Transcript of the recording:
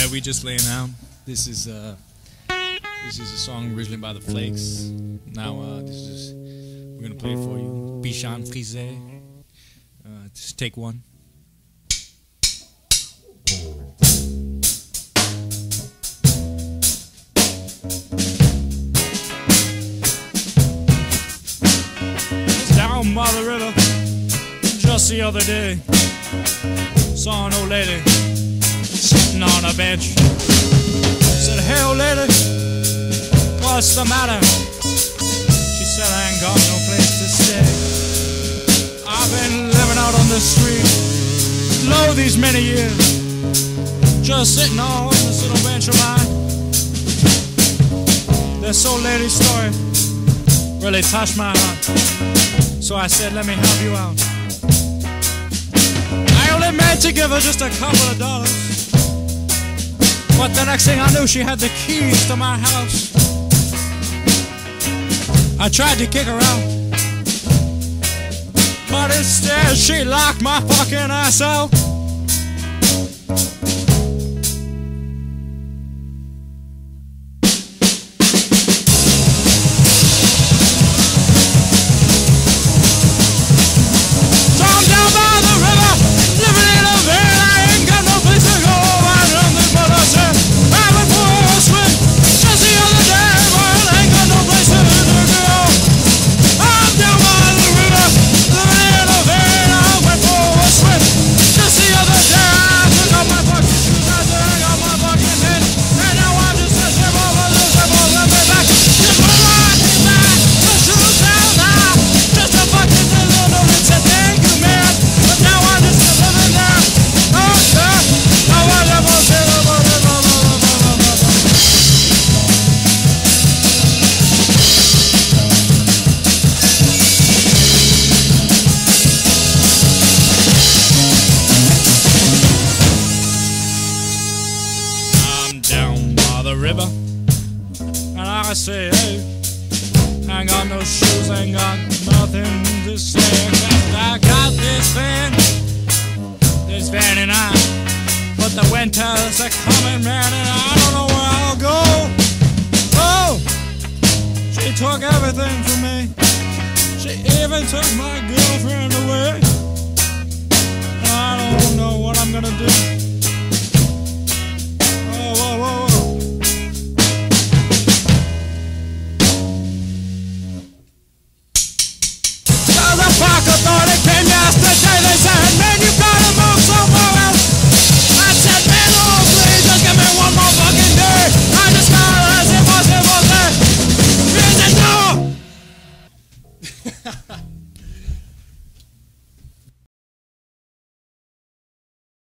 Yeah, we just laying out. This is uh, this is a song originally by the Flakes. Now uh, this is we're gonna play for you. Bichon Frise. Uh, just take one. Down by the river, just the other day, saw an old lady sitting on a bench. Said, Hey, old lady, what's the matter? She said, I ain't got no place to stay. I've been living out on the street, low these many years, just sitting on this little bench of mine. This old lady's story really touched my heart. So I said, let me help you out. I only meant to give her just a couple of dollars. But the next thing I knew, she had the keys to my house. I tried to kick her out. But instead, she locked my fucking ass out. River, and I say, hey, I ain't got no shoes, ain't got nothing to say. Except I got this van, this van and I. But the winters are coming, man, and I don't know where I'll go. Oh, she took everything from me. She even took my girlfriend away.